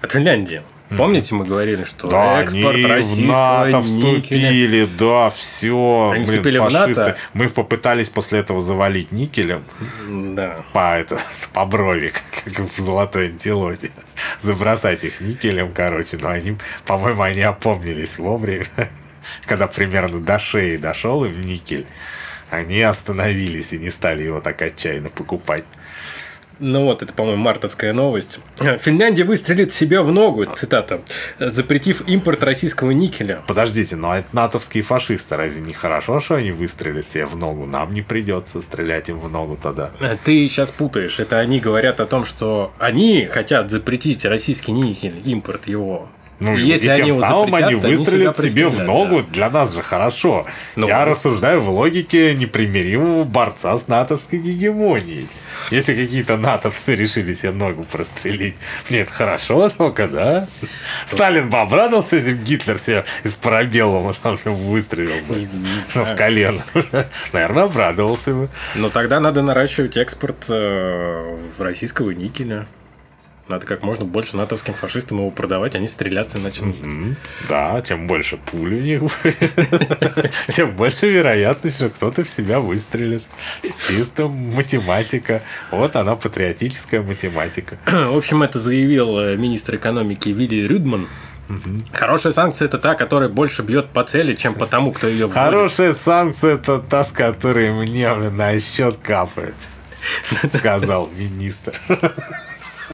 От Финляндии. Помните, мы говорили, что Да, экспорт они в российского НАТО никеля. вступили, да, все. Они Блин, вступили в фашисты. НАТО? Мы попытались после этого завалить никелем Да. по, это, по брови, как в золотой антилопе. Забросать их никелем, короче. Но они, по-моему, они опомнились вовремя. Когда примерно до шеи дошел им никель, они остановились и не стали его так отчаянно покупать. Ну вот, это, по-моему, мартовская новость. Финляндия выстрелит себе в ногу, цитата, запретив импорт российского никеля. Подождите, но это натовские фашисты. Разве не хорошо, что они выстрелят тебе в ногу? Нам не придется стрелять им в ногу тогда. Ты сейчас путаешь. Это они говорят о том, что они хотят запретить российский никель, импорт его. Ну, И и, если они тем его самым запретят, они они выстрелят себя себе в ногу. да. Для нас же хорошо. Ну, Я ну. рассуждаю в логике непримиримого борца с натовской гегемонией. Если какие-то натовцы решили себе ногу прострелить, мне это хорошо только, да? Сталин бы обрадовался, если бы Гитлер себе из парабеллума там выстрелил бы ну, в колено. Наверное, обрадовался бы. Но тогда надо наращивать экспорт э, российского никеля. Надо как можно больше натовским фашистам его продавать, они стреляться начнут. М, Да, чем больше пуль у них будет, тем больше вероятность, что кто-то в себя выстрелит. Чисто математика. Вот она, патриотическая математика. В общем, это заявил э, министр экономики Вилли Рюдман. Хорошая санкция это та, которая больше бьет по цели, чем по тому, кто ее вводит. Хорошая санкция – это та, с которой мне на счет капает, сказал министр.